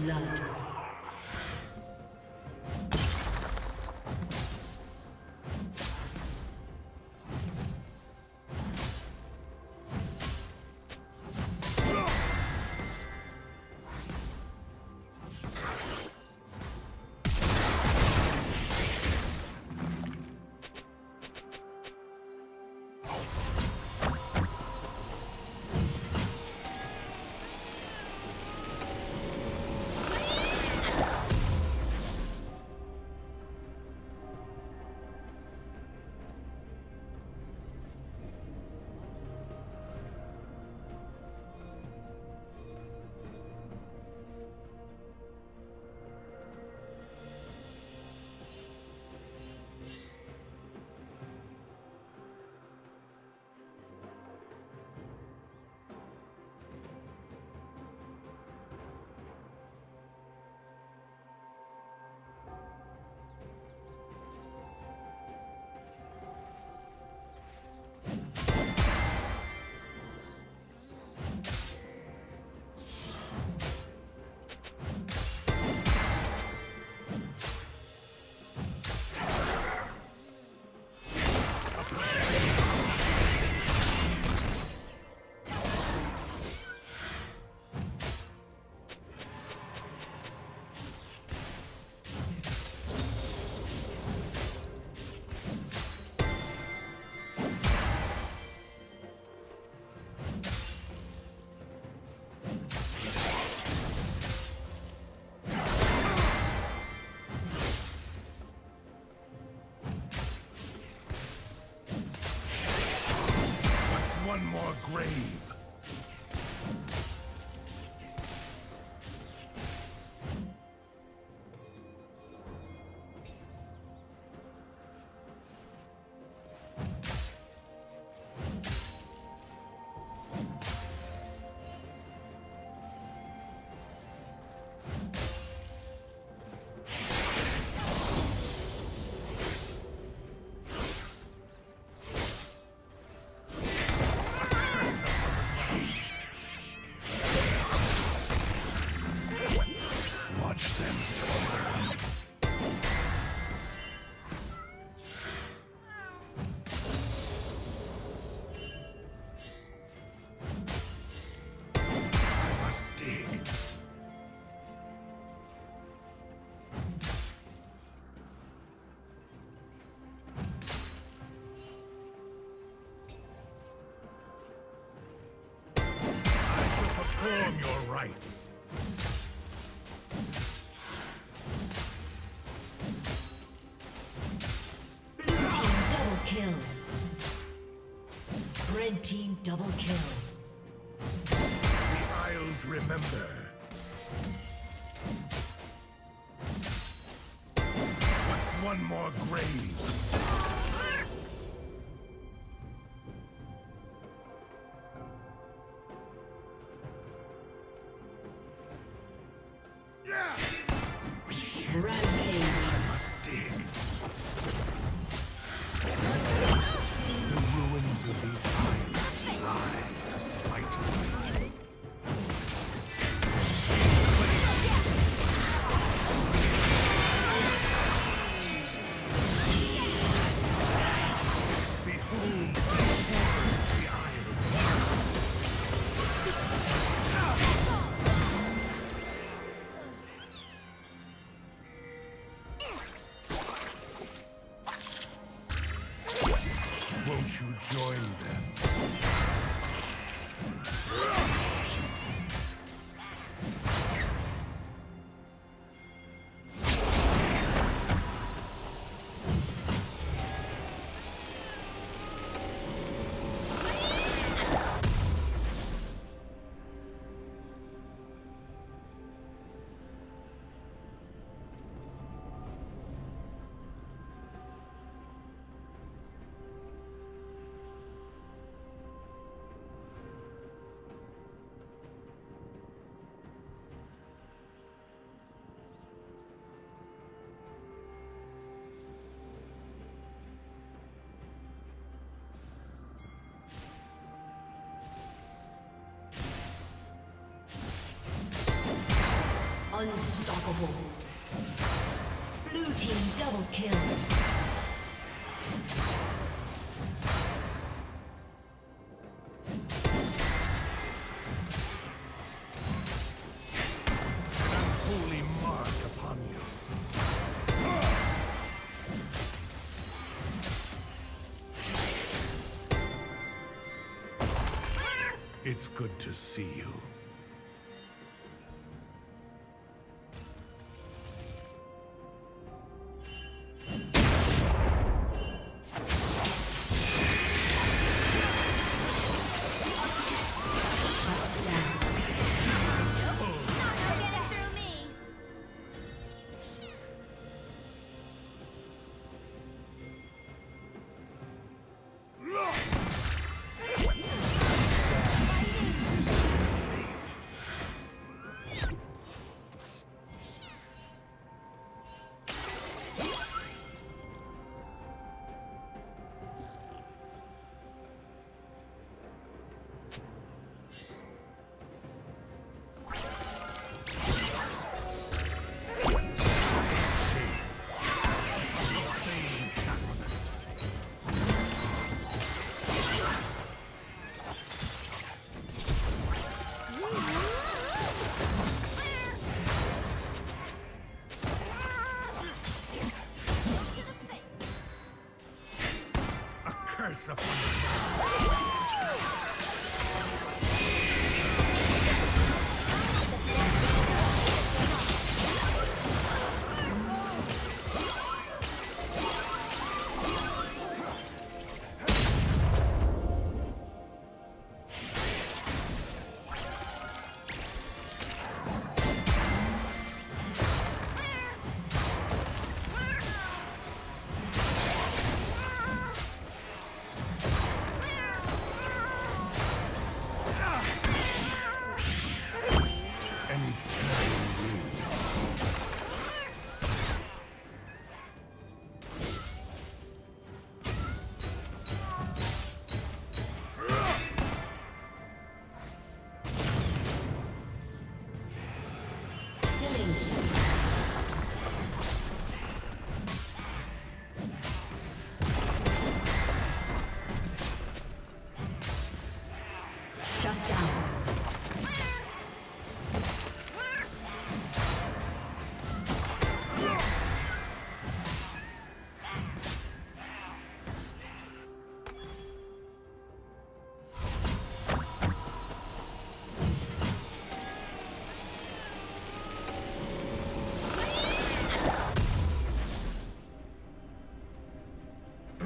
Blood. grave. Red team double kill. The Isles remember. What's one more grave? Unstoppable. Blue team double kill. It's good to see you. of wonders.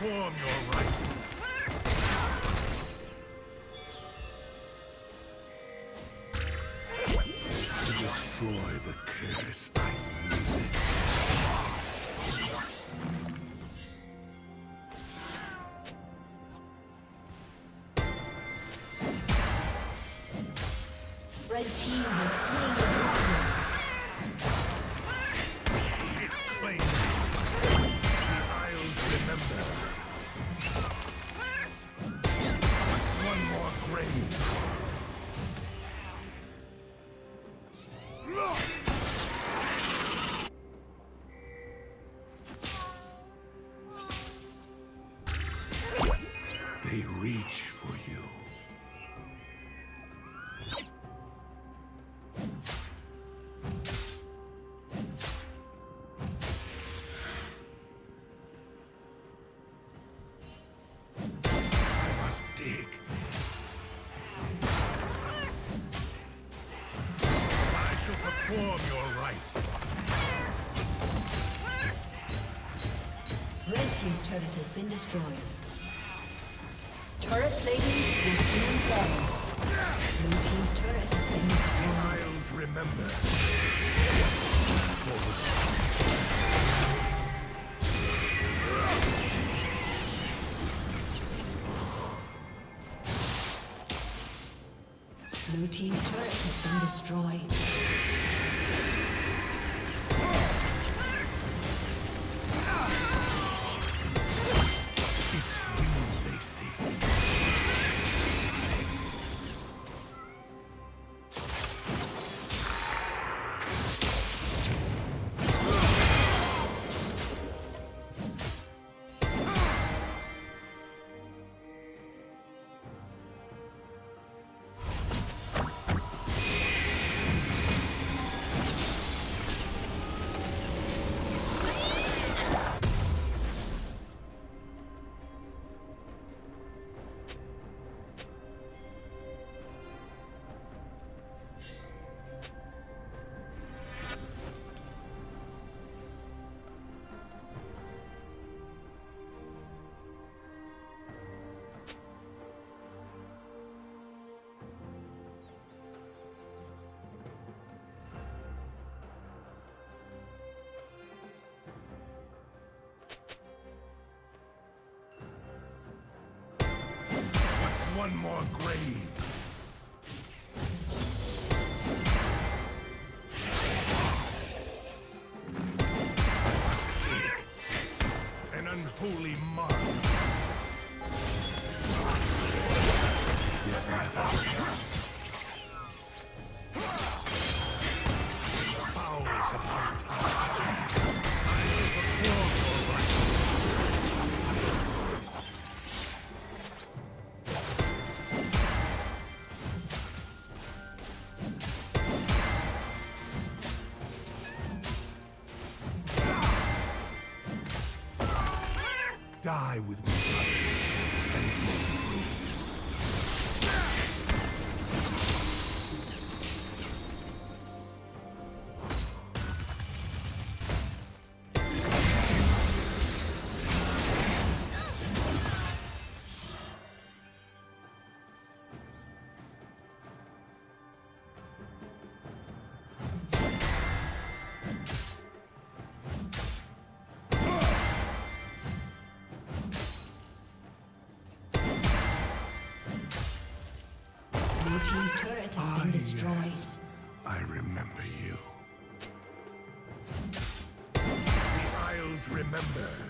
perform your rites. team's turret has been destroyed. Turret lady will soon fall. Blue team's turret has been destroyed. Miles remember. Blue team's turret has been destroyed. One more grave? Die with me, destroyed. yes. I remember you. The Isles remember.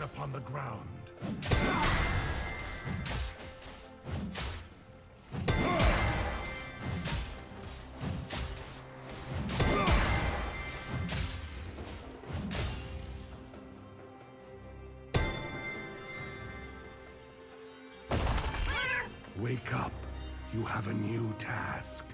Upon the ground. Wake up. You have a new task.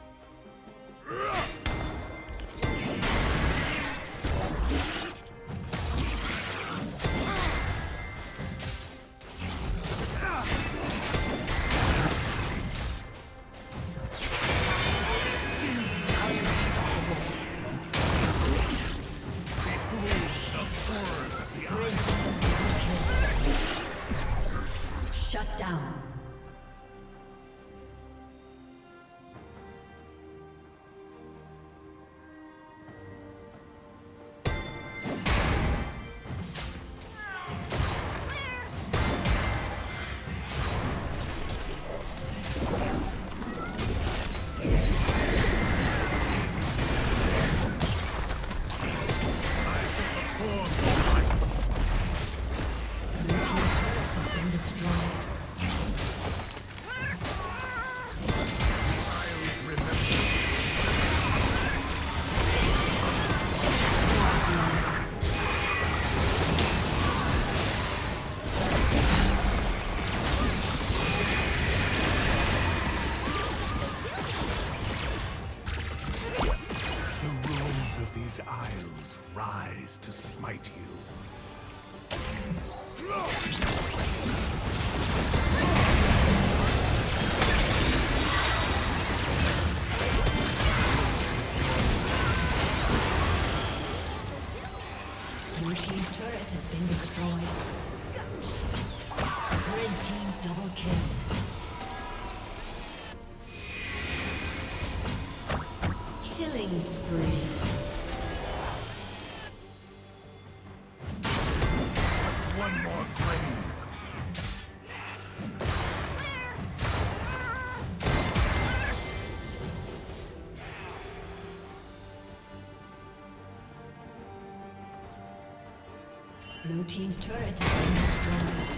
Blue team's turret has been destroyed.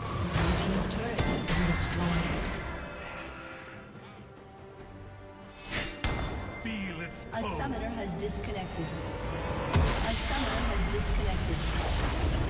Blue team's turret has been destroyed. Feel its A summoner has disconnected. A summoner has disconnected.